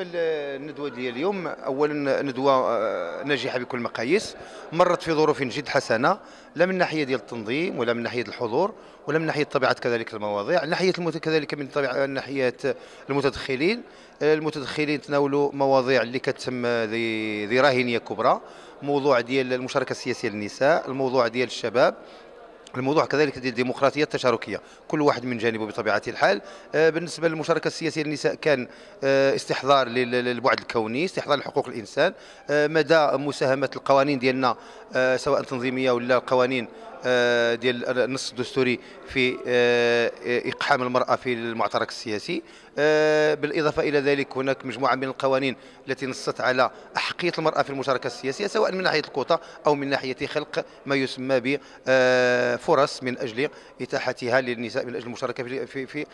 بالنسبة للندوة ديال اليوم اولا ندوة آه، ناجحة بكل المقاييس مرت في ظروف جد حسنة لا من ناحية ديال التنظيم ولا من ناحية الحضور ولا من ناحية طبيعة كذلك المواضيع. ناحية المت... كذلك من طبيعة ناحية المتدخلين. المتدخلين تناولوا مواضيع اللي كتسمى ذي ذي راهنية كبرى. موضوع ديال المشاركة السياسية للنساء الموضوع ديال الشباب. الموضوع كذلك ديال الديمقراطية التشاركية. كل واحد من جانبه بطبيعة الحال آه، بالنسبة للمشاركة السياسية للنساء كان آه، استحضار للبعد الكوني استحضار لحقوق الإنسان. آه، مدى مساهمة القوانين ديالنا سواء تنظيمية ولا القوانين ديال النص الدستوري في إقحام المرأة في المعترك السياسي. بالإضافة إلى ذلك هناك مجموعة من القوانين التي نصت على أحقية المرأة في المشاركة السياسية سواء من ناحية الكوطه أو من ناحية خلق ما يسمى بفرص من أجل إتاحتها للنساء من أجل المشاركة في في, في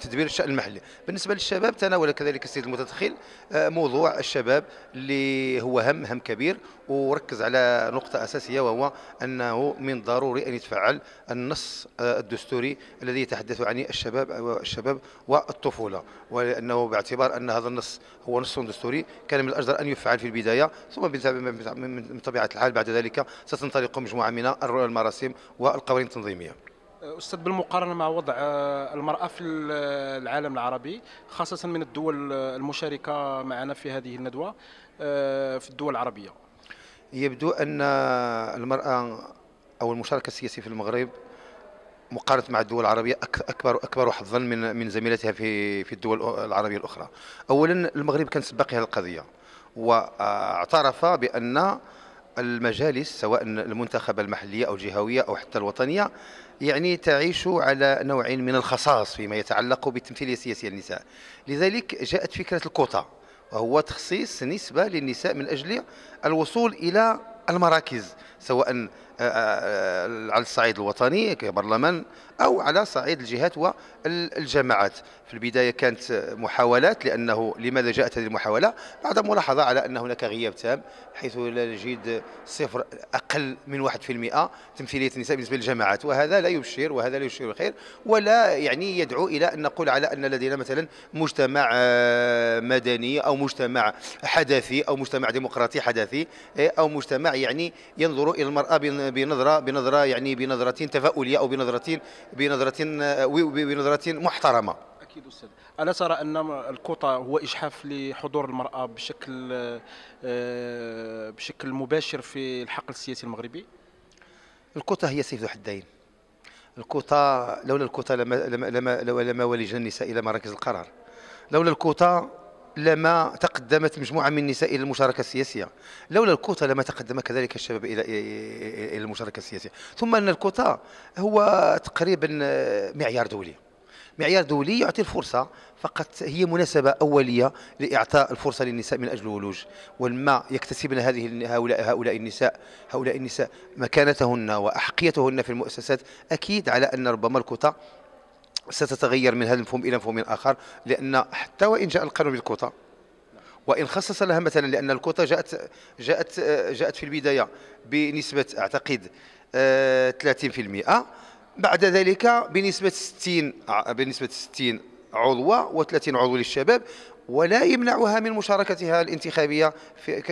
تدبير الشأن المحلي. بالنسبة للشباب تناول كذلك السيد المتدخل موضوع الشباب اللي هو هم هم كبير وركز على نقطة أساسية وهو أنه من ضروري أن يتفعل النص الدستوري الذي يتحدث عن الشباب الشباب والطفولة. ولأنه باعتبار أن هذا النص هو نص دستوري كان من الأجدر أن يفعل في البداية ثم من طبيعة الحال بعد ذلك ستنطلق مجموعة من المراسم والقوانين التنظيمية. أستاذ بالمقارنة مع وضع آه، المرأة في العالم العربي خاصة من الدول المشاركة معنا في هذه الندوة آه، في الدول العربية. يبدو أن المرأة أو المشاركة السياسية في المغرب مقارنة مع الدول العربية أكبر اكبر حظا من من زميلاتها في في الدول العربية الأخرى. اولا المغرب كان سباق هذه القضية واعترف بأن المجالس سواء المنتخبة المحلية أو الجهوية أو حتى الوطنية يعني تعيش على نوع من الخصاص فيما يتعلق بالتمثيليه السياسيه للنساء. لذلك جاءت فكرة الكوتا وهو تخصيص نسبة للنساء من أجل الوصول إلى المراكز سواء آه، آه، آه، على الصعيد الوطني كبرلمان أو على صعيد الجهات والجماعات. في البداية كانت محاولات لأنه لماذا جاءت هذه المحاولة؟ بعد ملاحظة على أن هناك غياب تام حيث لا نجد صفر أقل من 1% تمثيلية النساء بالنسبة للجماعات وهذا لا يبشر وهذا لا يبشر بخير ولا يعني يدعو إلى أن نقول على أن لدينا مثلا مجتمع مدني أو مجتمع حداثي أو مجتمع ديمقراطي حداثي أو مجتمع يعني ينظر إلى المرأة بنظرة بنظرة يعني بنظرة تفاؤلية أو بنظرة بنظرة بنظرة محترمة. أكيد أستاذ. ألا ترى أن الكوطة هو إجحاف لحضور المرأة بشكل آه، بشكل مباشر في الحقل السياسي المغربي؟ الكوطة هي سيف ذو حدين. الكوطة لولا الكوطة لما لما لما, ولجنا النساء إلى مراكز القرار. لولا الكوطة لما تقدمت مجموعة من النساء إلى المشاركة السياسية. لولا الكوتا لما تقدم كذلك الشباب إلى إلى المشاركة السياسية. ثم أن الكوتا هو تقريبا معيار دولي. معيار دولي يعطي الفرصة فقط هي مناسبة أولية لإعطاء الفرصة للنساء من أجل الولوج. ولما يكتسبن هذه هؤلاء هؤلاء النساء هؤلاء النساء مكانتهن وأحقيتهن في المؤسسات. أكيد على أن ربما الكوتا ستتغير من هذا المفهوم إلى مفهوم آخر لأن حتى وإن جاء القانون بالكوتا وإن خصص لها مثلا لأن الكوتا جاءت جاءت جاءت في البداية بنسبة أعتقد 30% آه، بعد ذلك بنسبة 60 بنسبة 60 عضوة و30 عضو للشباب ولا يمنعها من مشاركتها الانتخابية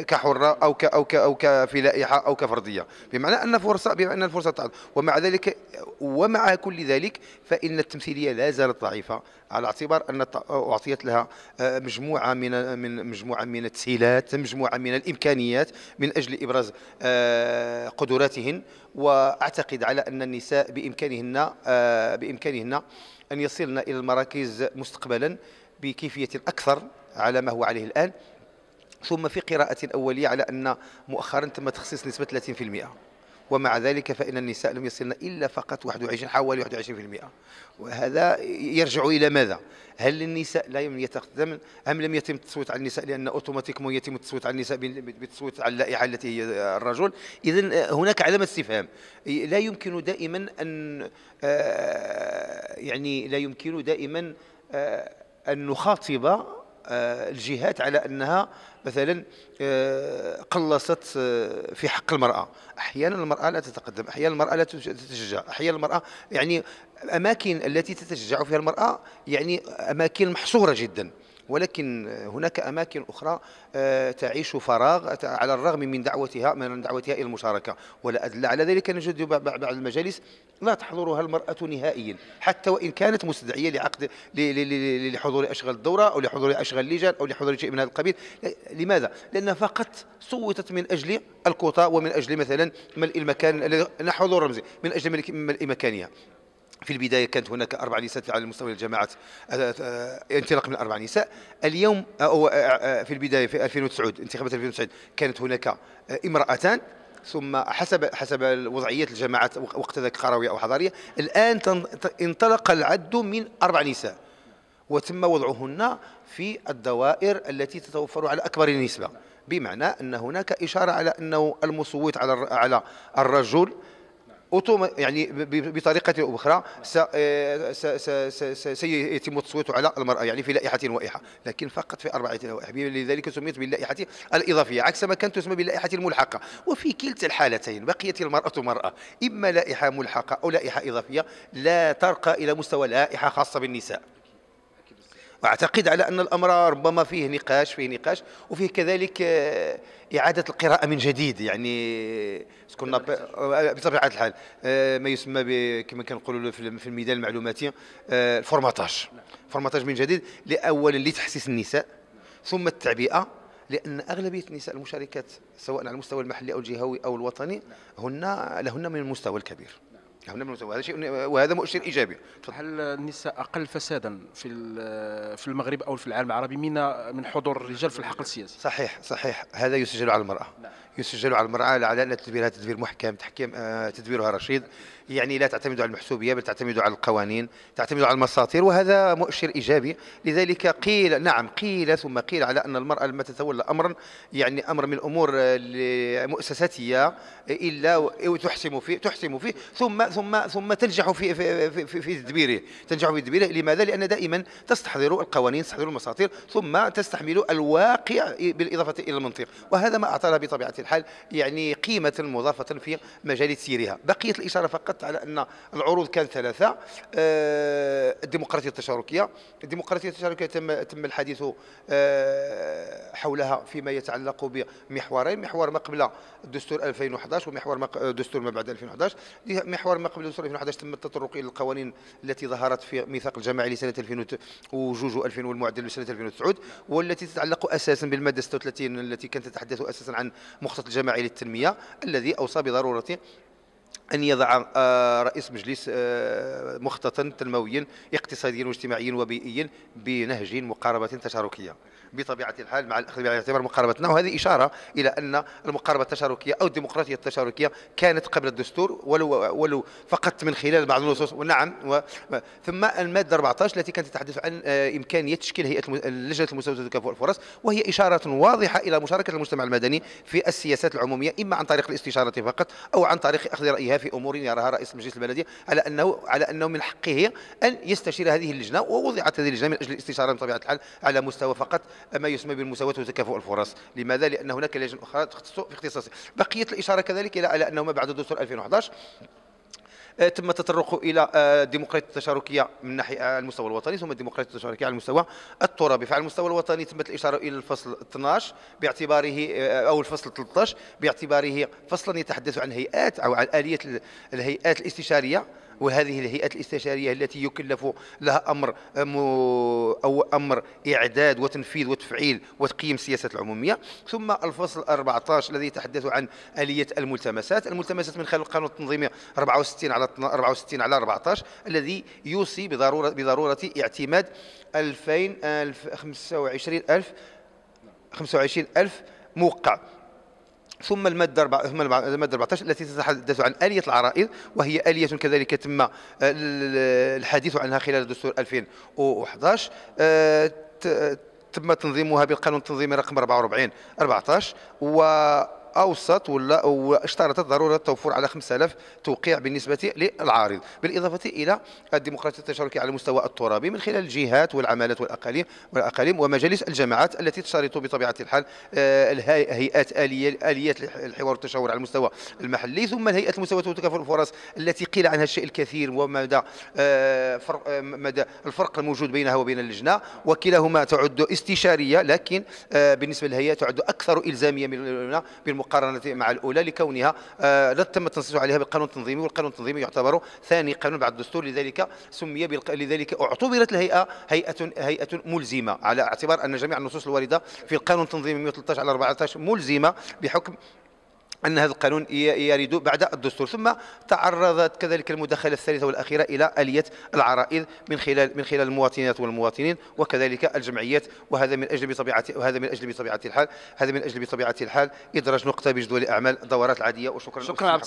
كحرة أو ك أو ك أو في لائحه أو كفرضية. بمعنى أن فرصة بمعنى الفرصة تعد. ومع ذلك ومع كل ذلك فإن التمثيلية لا زالت ضعيفة على اعتبار أن أعطيت لها آه، مجموعة من من مجموعة من التسهيلات مجموعة من الإمكانيات من أجل إبراز آه، قدراتهن. وأعتقد على أن النساء بإمكانهن آه، بإمكانهن أن يصلن إلى المراكز مستقبلا بكيفية أكثر على ما هو عليه الآن ثم في قراءة أولية على أن مؤخرا تم تخصيص نسبة 30% ومع ذلك فإن النساء لم يصلن إلا فقط 21 حوالي 21% وهذا يرجع إلى ماذا؟ هل النساء لا يتقدم أم لم يتم التصويت على النساء؟ لأن أوتوماتيكمون يتم التصويت على النساء بالتصويت على اللائحة التي هي الرجل. إذا هناك علامة استفهام. لا يمكن دائما أن آه، يعني لا يمكن دائما آه، أن نخاطب آه، الجهات على أنها مثلا آه، قلصت آه، في حق المرأة. أحيانا المرأة لا تتقدم أحيانا المرأة لا تتشجع أحيانا المرأة يعني أماكن التي تتشجع فيها المرأة يعني أماكن محصورة جدا. ولكن هناك أماكن أخرى آه، تعيش فراغ على الرغم من دعوتها من دعوتها إلى المشاركة. ولا أدل على ذلك نجد بعض المجالس لا تحضرها المرأة نهائيا حتى وإن كانت مستدعية لعقد لحضور أشغال الدورة أو لحضور أشغال اللجان أو لحضور شيء من هذا القبيل. لماذا؟ لأنها فقط صوتت من أجل الكوطة ومن أجل مثلا ملء المكان حضور رمزي من أجل ملء مكانها. في البداية كانت هناك أربع نساء على مستوى الجماعات آه، آه، انطلاق من أربع نساء. اليوم أو آه، في البداية في 2009 انتخابات 2009 كانت هناك امرأتان ثم حسب حسب وضعية الجماعات وقت ذاك قرويه أو حضارية الآن انطلق العد من أربع نساء وتم وضعهن في الدوائر التي تتوفر على أكبر نسبة. بمعنى أن هناك إشارة على أنه المصوت على على الرجل يعني بطريقة أو أخرى آه، سيتم التصويت على المرأة يعني في لائحة وائحة. لكن فقط في أربعة لوائح. لذلك سميت باللائحة الإضافية عكس ما كانت تسمى باللائحة الملحقة. وفي كلتا الحالتين بقيت المرأة مرأة. إما لائحة ملحقة أو لائحة إضافية لا ترقى إلى مستوى لائحة خاصة بالنساء. واعتقد على أن الامر ربما فيه نقاش فيه نقاش وفيه كذلك آه، إعادة القراءة من جديد. يعني كنا بطبيعة الحال آه، ما يسمى كما كنقولوا في الميدان المعلوماتي آه، ال formatage. formatage من جديد لاولا لتحسيس النساء ثم التعبئة لأن أغلبية النساء المشاركات سواء على المستوى المحلي أو الجهوي أو الوطني هن لهن من المستوى الكبير. هذا شيء وهذا مؤشر إيجابي. هل النساء أقل فسادا في في المغرب أو في العالم العربي من من حضور الرجال في الحقل السياسي؟ صحيح صحيح. هذا يسجل على المرأة. نعم. يسجل على المرأة على أن تدبيرها تدبير محكم تحكيم آه، تدبيرها رشيد. يعني لا تعتمد على المحسوبية بل تعتمد على القوانين تعتمد على المساطير وهذا مؤشر إيجابي. لذلك قيل نعم قيل ثم قيل على أن المرأة لما تتولى امرا يعني أمر من الأمور المؤسساتية إلا تحسم فيه تحسم فيه ثم ثم ثم تنجح في في في, تدبيره. تنجح في تدبيره. لماذا؟ لأن دائما تستحضر القوانين تستحضر المساطير ثم تستحمل الواقع بالإضافة إلى المنطق. وهذا ما اعطى لها بطبيعة الحال يعني قيمة مضافة في مجال سيرها بقيه الإشارة فقط على أن العروض كانت ثلاثة آه، الديمقراطية التشاركية. الديمقراطية التشاركية تم تم الحديث آه، حولها فيما يتعلق بمحورين. محور ما قبل الدستور 2011 ومحور ما دستور ما بعد 2011 محور ما قبل دستور 2011 تم التطرق إلى القوانين التي ظهرت في ميثاق الجماعي لسنة 2002 و2000 والمعدل لسنة 2009 والتي تتعلق أساسا بالمادة 36 التي كانت تتحدث أساسا عن مخطط الجماعي للتنمية الذي أوصى بضرورة أن يضع آه، رئيس مجلس آه، مخططا تنمويا اقتصاديا واجتماعيا وبيئيا بنهج مقاربة تشاركية. بطبيعة الحال مع الاخذ الاعتبار مقاربتنا. وهذه إشارة إلى أن المقاربة التشاركية أو الديمقراطية التشاركية كانت قبل الدستور ولو ولو فقط من خلال بعض النصوص. ونعم و ثم المادة 14 التي كانت تتحدث عن آه، امكانيه تشكيل هيئة لجنه المساواه وتكافؤ الفرص وهي إشارة واضحة إلى مشاركة المجتمع المدني في السياسات العمومية إما عن طريق الاستشارة فقط أو عن طريق أخذ رأيها في أمور يراها رئيس المجلس البلدي على أنه على أنه من حقه أن يستشير هذه اللجنة. ووضعت هذه اللجنة من أجل الاستشارة بطبيعة الحال على مستوى فقط ما يسمى بالمساواة وتكافؤ الفرص. لماذا؟ لأن هناك لجنة أخرى تختص في اختصاصه بقية الإشارة كذلك إلى على أنه ما بعد دستور 2011 آه، تم التطرق إلى آه، الديمقراطيه التشاركية من ناحية على المستوى الوطني ثم الديمقراطية التشاركية على المستوى الترابي. فعلى المستوى الوطني تمت الإشارة إلى الفصل 12 باعتباره آه، أو الفصل 13 باعتباره فصلا يتحدث عن هيئات أو عن آلية الهيئات الاستشارية. وهذه الهيئات الاستشارية التي يكلف لها أمر أو أمر إعداد وتنفيذ وتفعيل وتقييم السياسات العمومية. ثم الفصل 14 الذي يتحدث عن آلية الملتمسات. الملتمسات من خلال القانون التنظيمي 64 على 64 على 14 الذي يوصي بضرورة بضرورة اعتماد 2000 25000 25000 موقع. ثم المادة ثم المادة 14 التي تتحدث عن آلية العرائض وهي آلية كذلك تم الحديث عنها خلال دستور 2011 تم تنظيمها بالقانون التنظيمي رقم 44 14 و أوسط ولا واشترطت ضرورة التوفر على 5000 توقيع بالنسبة للعارض بالإضافة إلى الديمقراطية التشاركية على المستوى الترابي من خلال الجهات والعمالات والاقاليم والأقاليم ومجالس الجماعات التي تشترط بطبيعة الحال آه، الهيئات اليه اليات الحوار والتشاور على المستوى المحلي ثم الهيئة المساواه وتكافؤ الفرص التي قيل عنها الشيء الكثير ومدى آه، آه، مدى الفرق الموجود بينها وبين اللجنة. وكلاهما تعد استشارية لكن بالنسبة للهيئة تعد أكثر إلزامية من الاولى بالمقارنه مع الأولى لكونها لا تم التنصيص عليها بالقانون التنظيمي والقانون التنظيمي يعتبر ثاني قانون بعد الدستور لذلك سمي لذلك اعتبرت الهيئة هيئة هيئة ملزمة على اعتبار أن جميع النصوص الواردة في القانون التنظيمي 113 على 14 ملزمة بحكم أن هذا القانون يرد بعد الدستور ثم تعرضت كذلك المداخلة الثالثة والأخيرة إلى آلية العرائض من خلال من خلال المواطنات والمواطنين وكذلك الجمعيات وهذا من أجل بطبيعة وهذا من أجل بطبيعة الحال هذا من أجل بطبيعة الحال إدراج نقطة بجدول أعمال الدورات العادية وشكرا. شكرا.